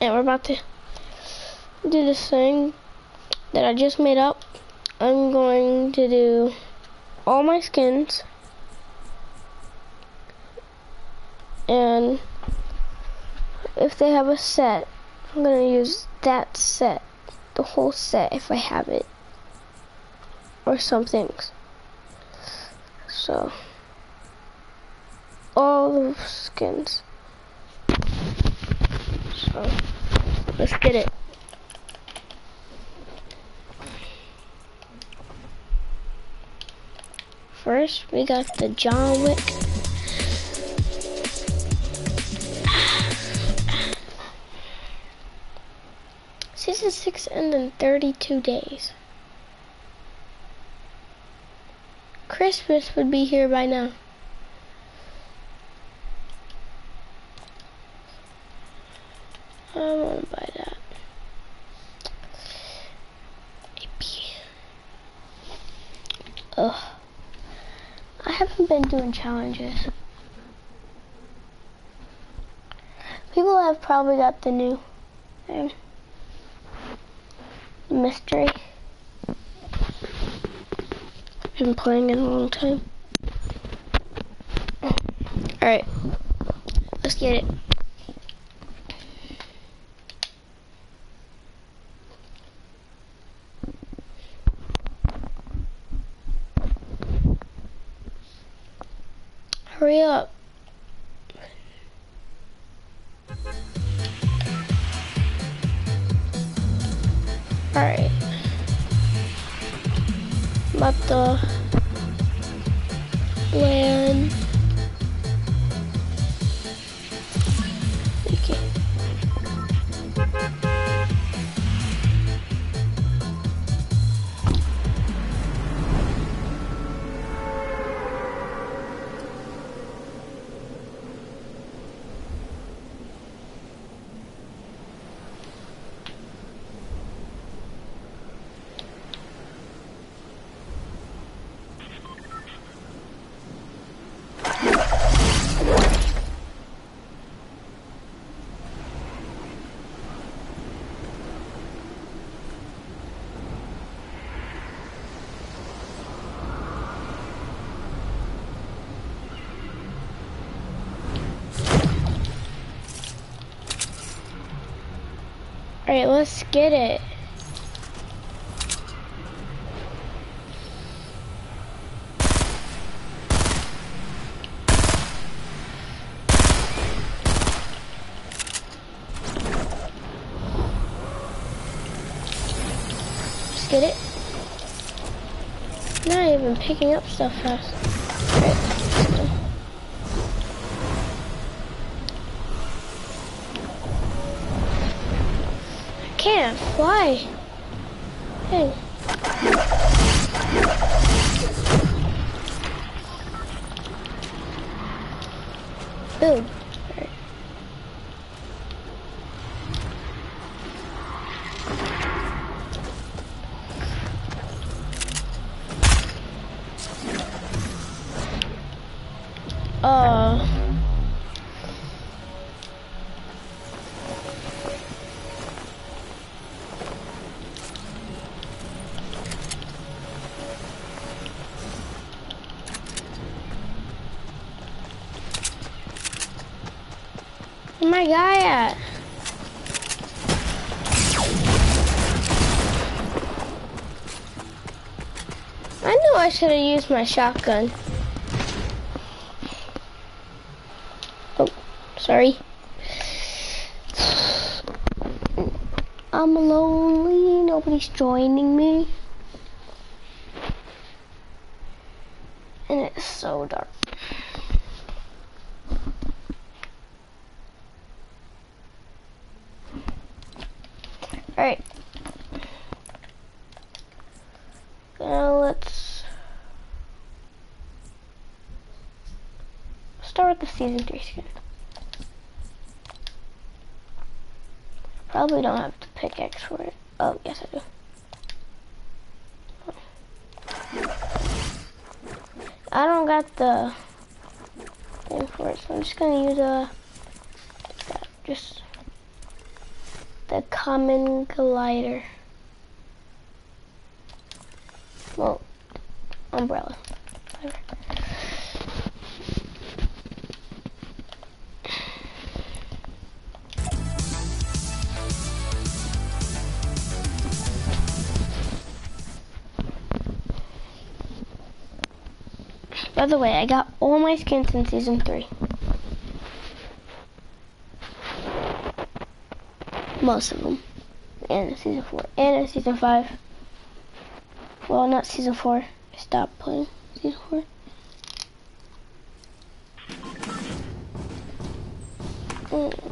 and we're about to do this thing that I just made up. I'm going to do all my skins and if they have a set, I'm gonna use that set, the whole set if I have it, or some things. So, all the skins. Let's get it. First, we got the John Wick. Season 6 ends in 32 days. Christmas would be here by now. I want to buy that. Maybe. Ugh. I haven't been doing challenges. People have probably got the new thing. Mystery. Been playing it a long time. Alright. Let's get it. Alright. About the land. Alright, let's get it. Let's get it. Not even picking up stuff fast. Alright, can't. Hey. Boom. Should have used my shotgun. Oh, sorry. I'm lonely, nobody's joining me. And it's so dark. Alright. Now let's start with the season 3 skin. Probably don't have the pickaxe for it. Oh, yes I do. I don't got the thing for it, so I'm just gonna use a, just the common glider. Well, umbrella. By the way, I got all my skins in season three. Most of them. And season four. And in season five. Well, not season four. I stopped playing season four. Mm.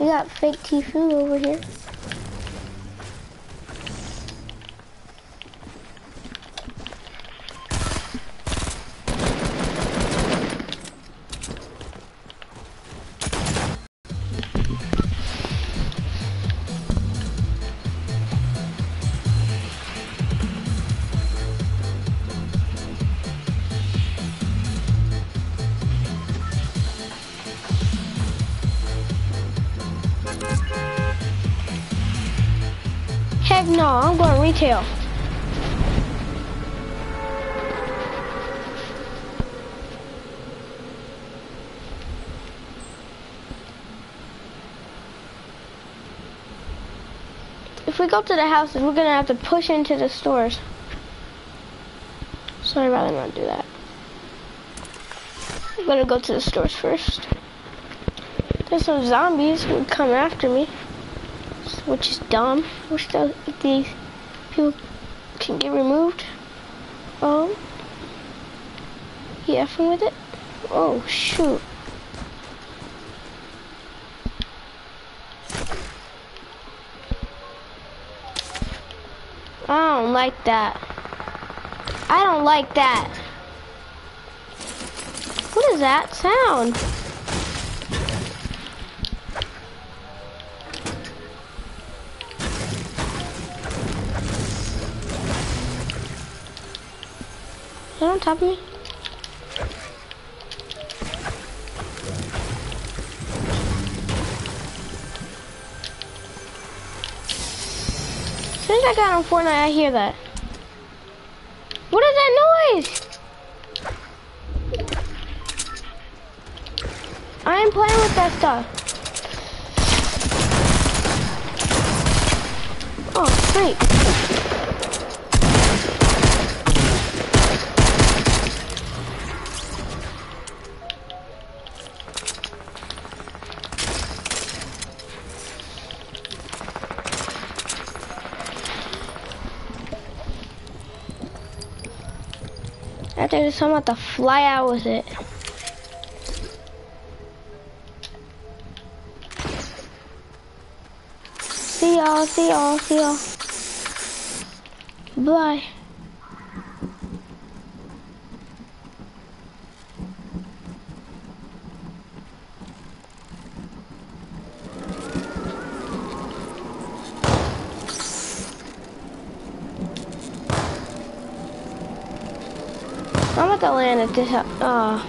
We got fake Tfue over here. No, I'm going retail. If we go to the houses, we're gonna have to push into the stores. So I'd rather not do that. I'm gonna go to the stores first. There's some zombies who would come after me which is dumb. Wish that these people can get removed. Um, yeah, from with it. Oh shoot. I don't like that. I don't like that. What is that sound? Is on top of me? Soon as I got on Fortnite, I hear that. What is that noise? I am playing with that stuff. Oh, After this, I'm about to fly out with it. See y'all, see y'all, see y'all. Bye. I'm about to at this, uh,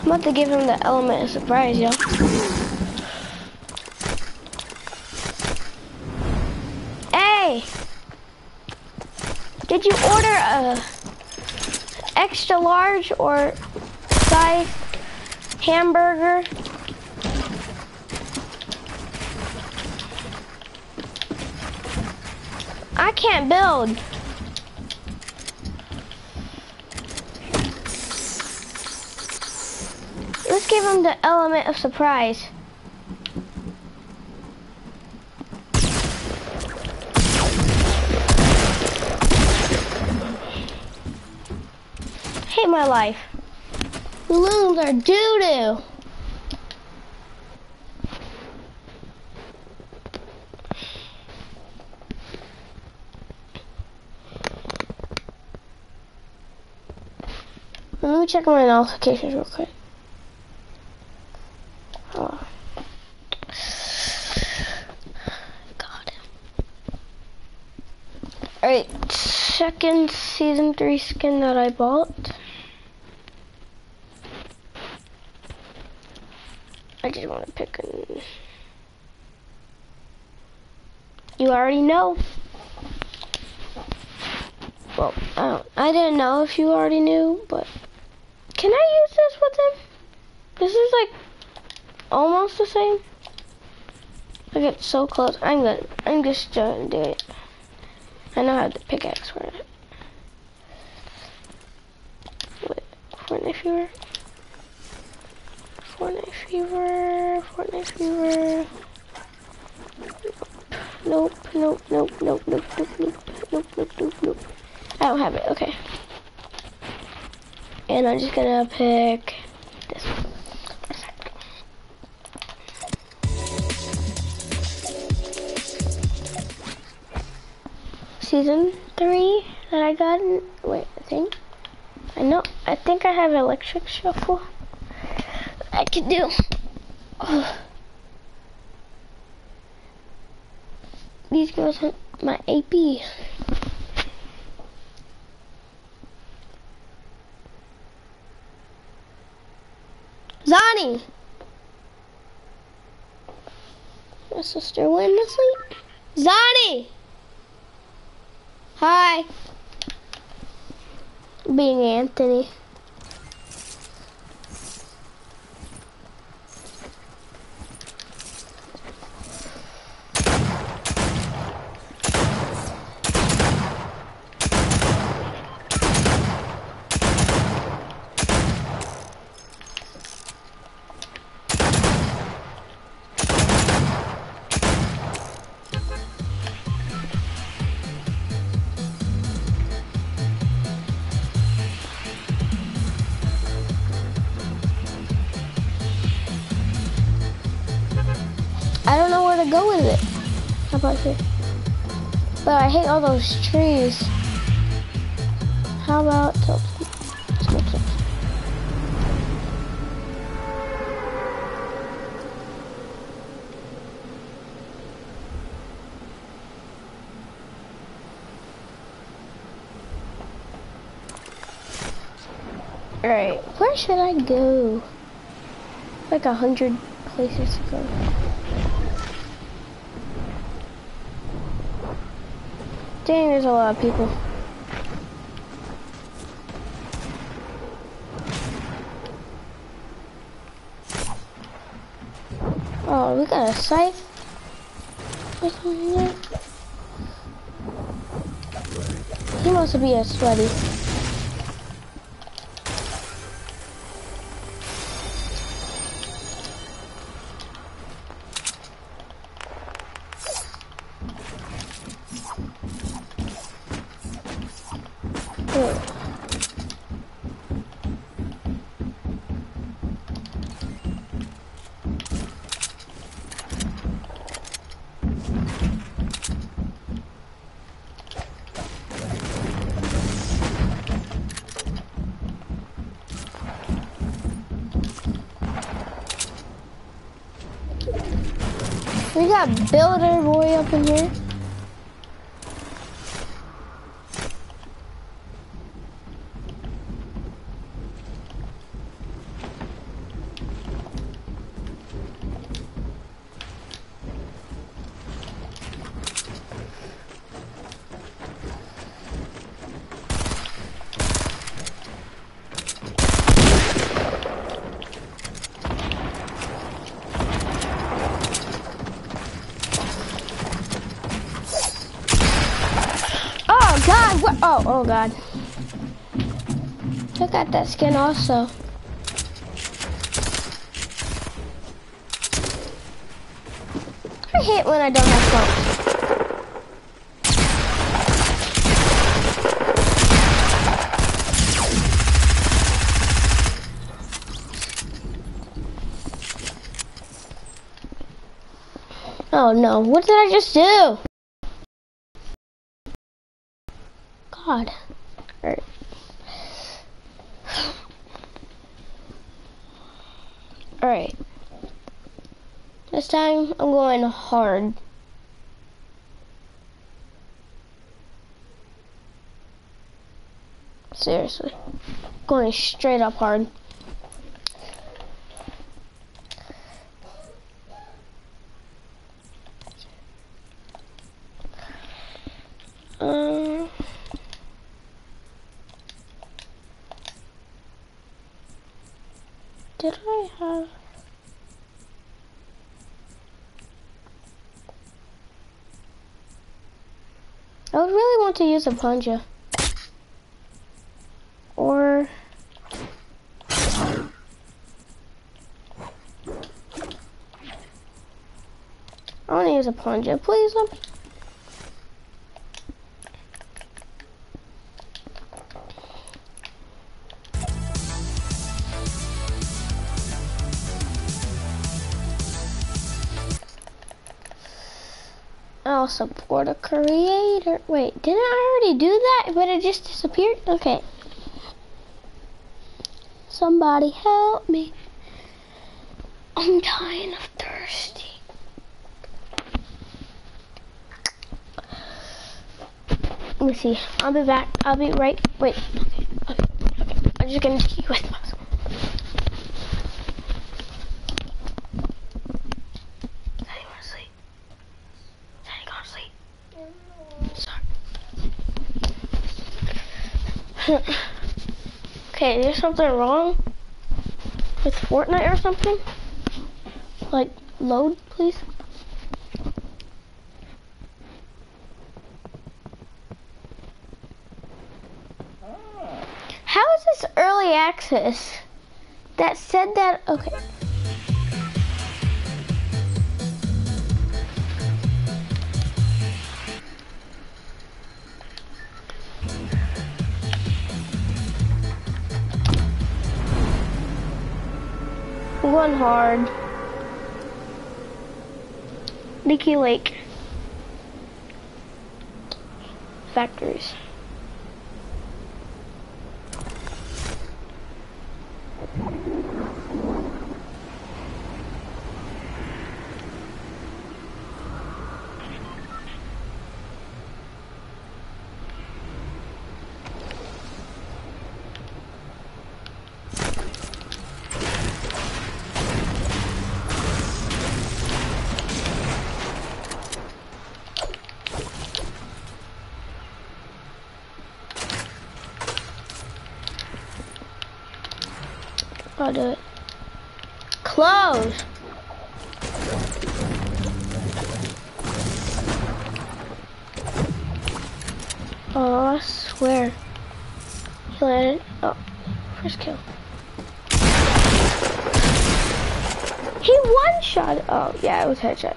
I'm about to give him the element of surprise, yo. Hey! Did you order a extra large or size hamburger? I can't build. Give him the element of surprise. Hate my life. Balloons are doo-doo. Let me check my notifications real quick. Oh. God. Alright, second season three skin that I bought. I just want to pick a... You already know. Well, I, don't, I didn't know if you already knew, but... Can I use this with him? This is like almost the same. I get so close. I'm good. I'm just gonna do it. I know how to pickaxe for it. Wait, Fortnite fever. Fortnite fever. Fortnite fever. Nope, nope, nope, nope, nope, nope, nope, nope, nope, nope, nope. I don't have it, okay. And I'm just gonna pick this one. Season three that I got in, wait, I think. I know, I think I have electric shuffle. I can do. These girls are my AP. Zani! My sister went to sleep. Zani! Hi. Bene Anthony. How about here? But I hate all those trees. How about tilt? Let's. Alright, where should I go? Like a hundred places to go. Dang, there's a lot of people. Oh, we got a there. He must be a sweaty. We got Builder Boy up in here. Oh Oh, God! I got that skin also. I hate when I don't have smoke. Oh no! What did I just do? God. Right. Alright. This time I'm going hard. Seriously. Going straight up hard. Did I have... I would really want to use a plunger. Or... I want to use a plunger. Please. Support a creator. Wait, didn't I already do that? But it just disappeared? Okay. Somebody help me. I'm dying of thirsty. Let me see. I'll be back. I'll be right. Wait. Okay. Okay. okay. I'm just gonna keep with my Daddy wanna sleep. Daddy gonna sleep. Sorry. okay, there's something wrong with Fortnite or something. Like, load, please. How is this early access? That said that, okay. I'm hard. Leaky Lake. Factories. I'll do it. Close. Oh, I swear. He landed. Oh, first kill. He one shot. Oh, yeah, it was headshot.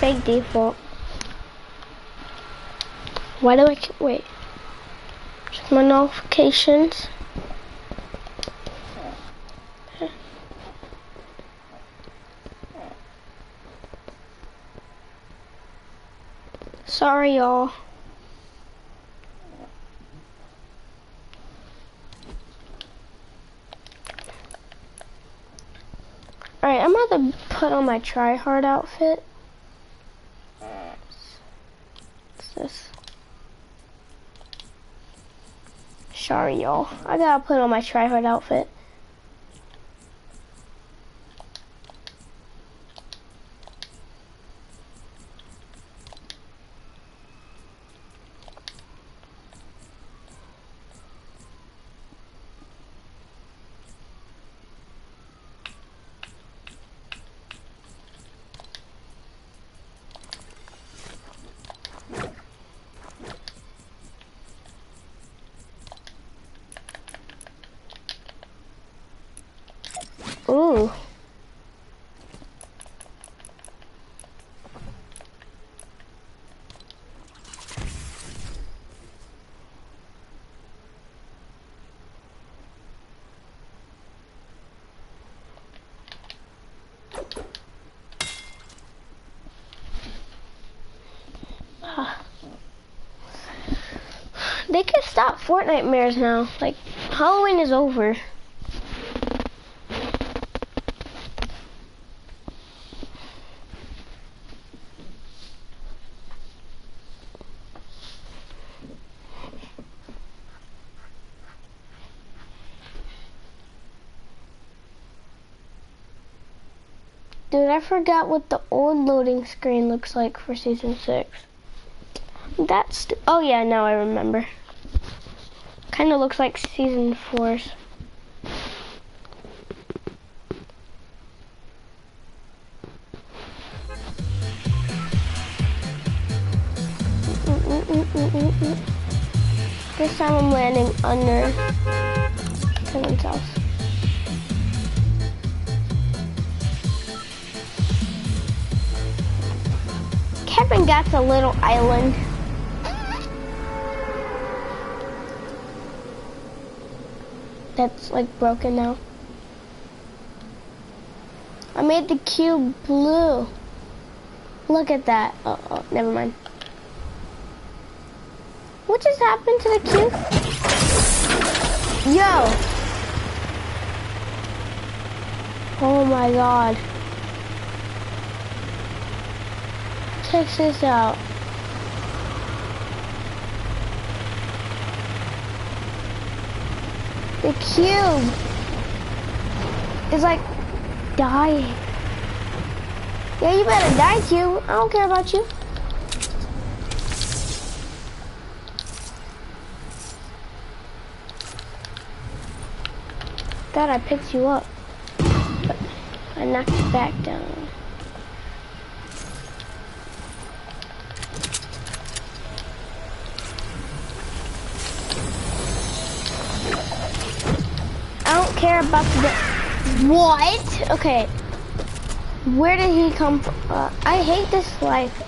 Fake default. Why do I wait? Check my notifications. Sorry, y'all. Alright, I'm about to put on my try-hard outfit. What's this? Sorry, y'all. I gotta put on my tryhard outfit. stop Fortnite mares now. Like, Halloween is over. Dude, I forgot what the old loading screen looks like for season six. That's, oh yeah, now I remember. Kind of looks like season four's. This time I'm landing under Kevin's house. Kevin got a little island. That's like broken now. I made the cube blue. Look at that. Oh, oh never mind. What just happened to the cube? Yo! Oh my god. Check this out. The cube is like dying. Yeah, you better die, cube. I don't care about you. Thought I picked you up, but I knocked you back down. Care about the... What? Okay. Where did he come from? Uh, I hate this life.